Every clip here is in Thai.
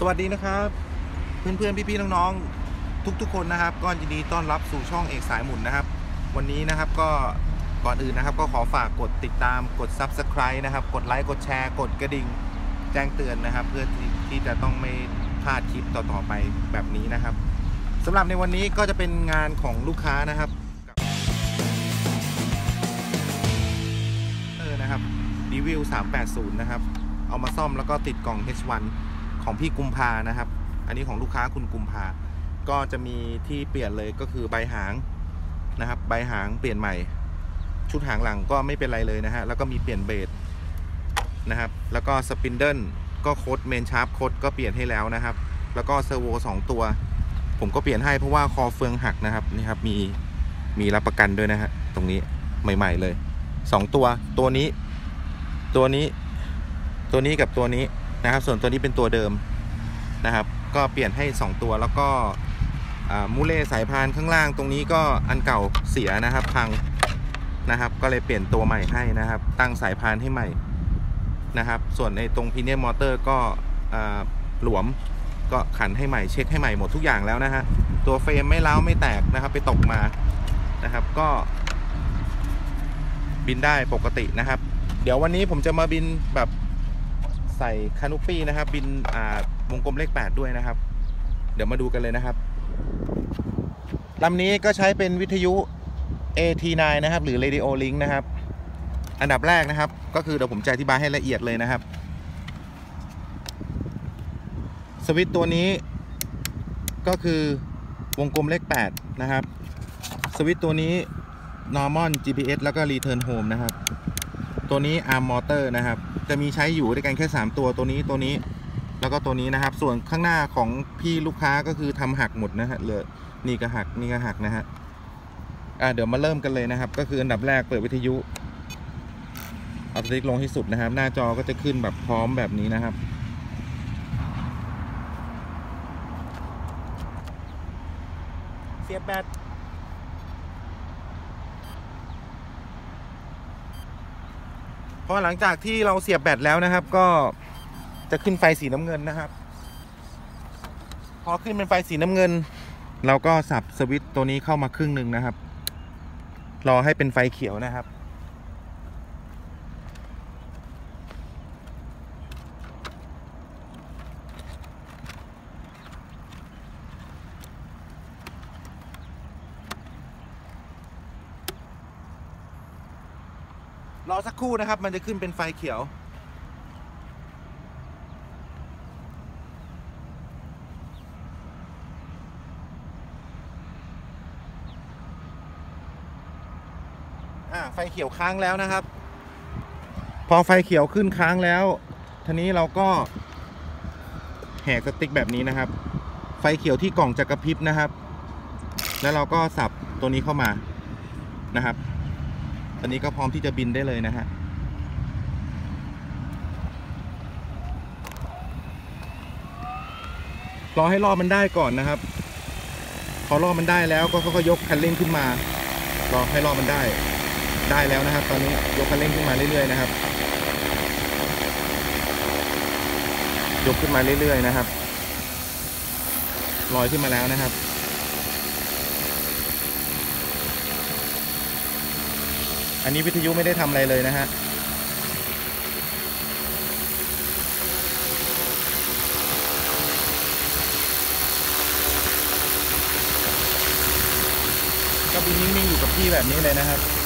สวัสดีนะครับ เพื่อนๆพี่ๆน้องๆทุกๆคนนะครับก็ยินดีต้อนรับสู่ช่องเอกสายหมุนนะครับ วันนี้นะครับก็ก่อนอื่นนะครับ ก็ขอฝากกดติดตามกด Subscribe นะครับ กดไลค์กดแชร์กดกระดิ่งแจ้งเตือนนะครับ เพื่อที่ที่จะต้องไม่พลาดคลิปต่อๆไปแบบนี้นะครับสำหรับในวันนี้ก็จะเป็นงานของลูกค้านะครับเออนะครับรีวิว380 นะครับ เอามาซ่อมแล้วก็ติดกล่อง H1 ของพี่กุมภานะครับ อันนี้ของลูกค้าคุณกุมภาก็จะมีที่เปลี่ยนเลยก็คือใบหางนะครับ ใบหางเปลี่ยนใหม่ ชุดหางหลังก็ไม่เป็นไรเลยนะฮะแล้วก็มีเปลี่ยนเบสนะครับ แล้วก็สปินเดิลก็โคดเมนชาร์ปโคดก็เปลี่ยนให้แล้วนะครับ แล้วก็เซอร์โวสองตัว ผมก็เปลี่ยนให้เพราะว่าคอเฟืองหักนะครับนี่ครับมีมีรับประกันด้วยนะฮะตรงนี้ใหม่ ๆเลยสองตัวตัวนี้ ตัวนี้ ตัวนี้กับตัวนี้ นะครับ ส่วนตัวนี้เป็นตัวเดิมนะครับ ก็เปลี่ยนให้ 2 ตัวแล้วก็มูเล่สายพานข้างล่างตรงนี้ก็อันเก่าเสียนะครับพังนะครับ ก็เลยเปลี่ยนตัวใหม่ให้นะครับ ตั้งสายพานให้ใหม่นะครับ ส่วนในตรงพีเนียมอเตอร์ก็หลวมก็ขันให้ใหม่เช็คให้ใหม่หมดทุกอย่างแล้วนะฮะตัวเฟรมไม่เล้าไม่แตกนะครับ ไปตกมานะครับก็บินได้ปกตินะครับ เดี๋ยววันนี้ผมจะมาบินแบบ ใส่คานุปี้นะครับ บินอ่าวงกลมเลข 8 ด้วยนะครับ เดี๋ยวมาดูกันเลยนะครับลำนี้ก็ใช้เป็นวิทยุ AT9 นะครับ หรือ Radio Link นะครับ อันดับแรกนะครับ ก็คือเดี๋ยวผมจะอธิบายให้ละเอียดเลยนะครับ สวิตตัวนี้ก็คือวงกลมเลข 8 นะครับ สวิตตัวนี้ normal GPS แล้วก็ return home นะครับ ตัวนี้ arm motor นะครับ จะมีใช้อยู่ด้วยกันแค่ 3 ตัวตัวนี้ตัวนี้ แล้วก็ตัวนี้นะครับ ส่วนข้างหน้าของพี่ลูกค้าก็คือทำหักหมดนะฮะเหลือนี่ก็หักนี่ก็หักนะฮะอ่าเดี๋ยวมาเริ่มกันเลยนะครับ ก็คืออันดับแรกเปิดวิทยุเอาตัวเล็กลงให้สุดนะครับ หน้าจอก็จะขึ้นแบบพร้อมแบบนี้นะครับเสียบแบต พอหลังจากที่เราเสียบแบตแล้วนะครับ ก็จะขึ้นไฟสีน้ำเงินนะครับ พอขึ้นเป็นไฟสีน้ำเงิน เราก็สับสวิตช์ตัวนี้เข้ามาครึ่งหนึ่งนะครับ รอให้เป็นไฟเขียวนะครับ รอสักครู่นะครับ มันจะขึ้นเป็นไฟเขียว อ่า ไฟเขียวค้างแล้วนะครับ พอไฟเขียวขึ้นค้างแล้ว ทีนี้เราก็แหกสติ๊กแบบนี้นะครับ ไฟเขียวที่กล่องจะกระพริบนะครับ แล้วเราก็สับตัวนี้เข้ามานะครับ ตอนนี้ก็พร้อมที่จะบินได้เลยนะฮะรอให้รอบมันได้ก่อนนะครับ พอรอบมันได้แล้วก็ค่อยๆยกคันเร่งขึ้นมารอให้รอบมันได้ได้แล้วนะครับ ตอนนี้ยกคันเร่งขึ้นมาเรื่อยๆนะครับ ยกขึ้นมาเรื่อยๆนะครับลอยขึ้นมาแล้วนะครับ อันนี้วิทยุไม่ได้ทำอะไรเลยนะฮะก็บินนิ่งๆอยู่กับที่แบบนี้เลยนะครับ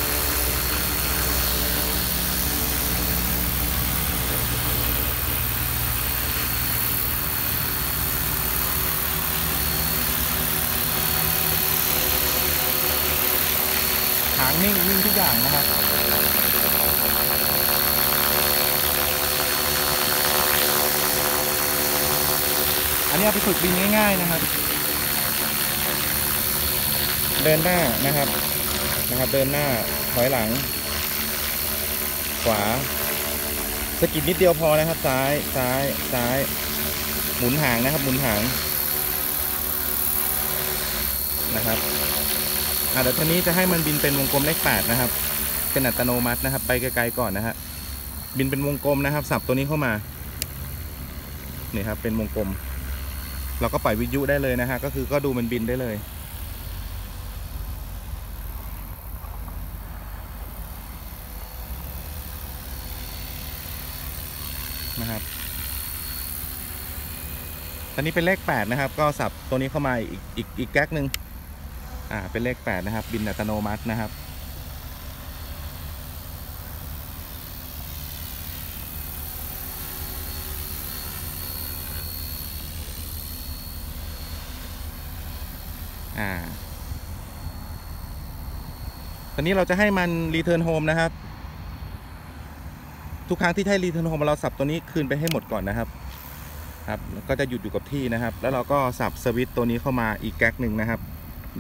างนิ่งนิ่งทุกอย่างนะครับอันนี้เอาไปฝึกบินง่าย ๆนะครับ เดินหน้านะครับนะครับ เดินหน้าถอยหลัง ขวาสกิดนิดเดียวพอนะครับ ซ้ายซ้ายซ้าย หมุนหางนะครับ หมุนหางนะครับ อะเดี๋ยวทีนี้จะให้มันบินเป็นวงกลมเลขแปดนะครับ เป็นอัตโนมัตินะครับ ไปไกลๆก่อนนะฮะบินเป็นวงกลมนะครับ สับตัวนี้เข้ามานี่ครับ เป็นวงกลม เราก็ปล่อยวิทยุได้เลยนะฮะก็คือก็ดูมันบินได้เลยนะครับตอนนี้เป็นเลข 8 นะครับ ก็สับตัวนี้เข้ามาอีกอีกอีกแก๊กหนึ่ง อ่าเป็นเลข 8 นะครับ บินอัตโนมัตินะครับ อ่า ตอนนี้เราจะให้มัน return home นะครับ ทุกครั้งที่ให้รีเทิร์นโฮมเราสับตัวนี้คืนไปให้หมดก่อนนะครับครับก็จะหยุดอยู่กับที่นะครับ แล้วเราก็สับสวิตตัวนี้เข้ามาอีกแก๊กหนึ่งนะครับ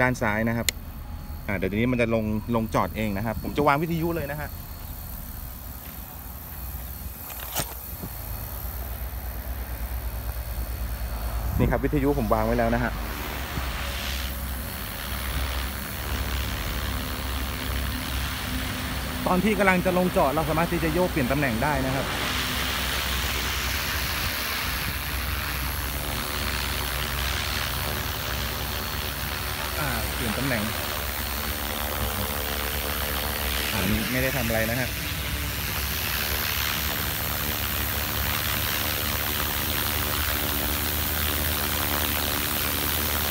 ด้านซ้ายนะครับ อ่าเดี๋ยวทีนี้มันจะลงลงจอดเองนะครับ ผมจะวางวิทยุเลยนะฮะนี่ครับวิทยุผมวางไว้แล้วนะฮะตอนที่กำลังจะลงจอดเราสามารถที่จะโยกเปลี่ยนตำแหน่งได้นะครับ อ่า เปลี่ยนตำแหน่งผมไม่ได้ทำอะไรนะฮะ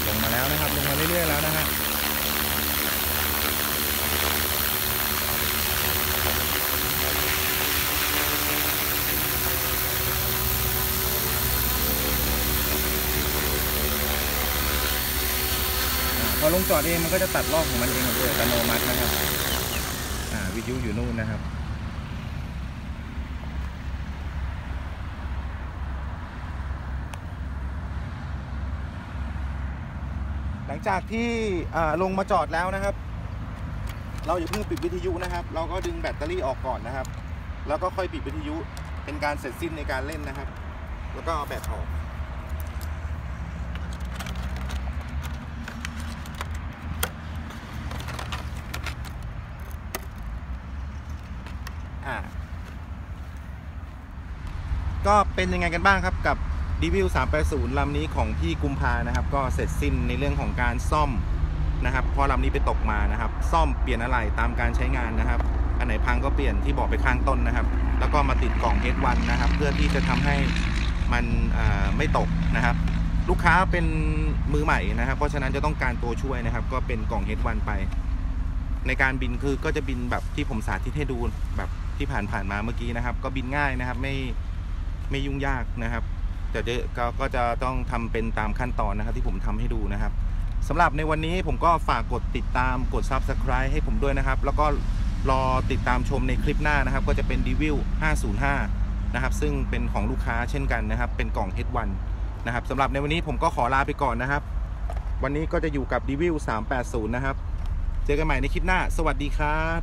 ลงมาแล้วนะครับ ลงมาเรื่อยๆแล้วนะฮะ พอลงจอดเองมันก็จะตัดรอบของมันเองโดยอัตโนมัตินะครับอ่าวิทยุอยู่นู่นนะครับหลังจากที่อ่าลงมาจอดแล้วนะครับ เราอย่าเพิ่งปิดวิทยุนะครับ เราก็ดึงแบตเตอรี่ออกก่อนนะครับ แล้วก็ค่อยปิดวิทยุเป็นการเสร็จสิ้นในการเล่นนะครับ แล้วก็เอาแบตออก อ่า ก็เป็นยังไงกันบ้างครับกับ d ิวิว380ลำนี้ของพี่กุมภานะครับ ก็เสร็จสิ้นในเรื่องของการซ่อมนะครับพอลำนี้ไปตกมานะครับ ซ่อมเปลี่ยนอะไรตามการใช้งานนะครับ อันไหนพังก็เปลี่ยนที่บอกไปข้างต้นนะครับ แล้วก็มาติดกล่อง H1 นะครับ เพื่อที่จะทำให้มันไม่ตกนะครับ ลูกค้าเป็นมือใหม่นะครับ เพราะฉะนั้นจะต้องการตัวช่วยนะครับ ก็เป็นกล่อง H1 ไป ในการบินคือก็จะบินแบบที่ผมสาธิตให้ดูแบบที่ผ่านผ่านๆมาเมื่อกี้นะครับ ก็บินง่ายนะครับ ไม่ ไม่ยุ่งยากนะครับแต่จะก็ก็จะต้องทำเป็นตามขั้นตอนนะครับที่ผมทำให้ดูนะครับสำหรับในวันนี้ผมก็ฝากกดติดตามกด Subscribe ให้ผมด้วยนะครับ แล้วก็รอติดตามชมในคลิปหน้านะครับ ก็จะเป็น d ิวิว505 นะครับ ซึ่งเป็นของลูกค้าเช่นกันนะครับ เป็นกล่อง H1 นะครับสำหรับในวันนี้ผมก็ขอลาไปก่อนนะครับ วันนี้ก็จะอยู่กับ d ิวิว380 นะครับ เจอกันใหม่ในคลิปหน้า สวัสดีครับ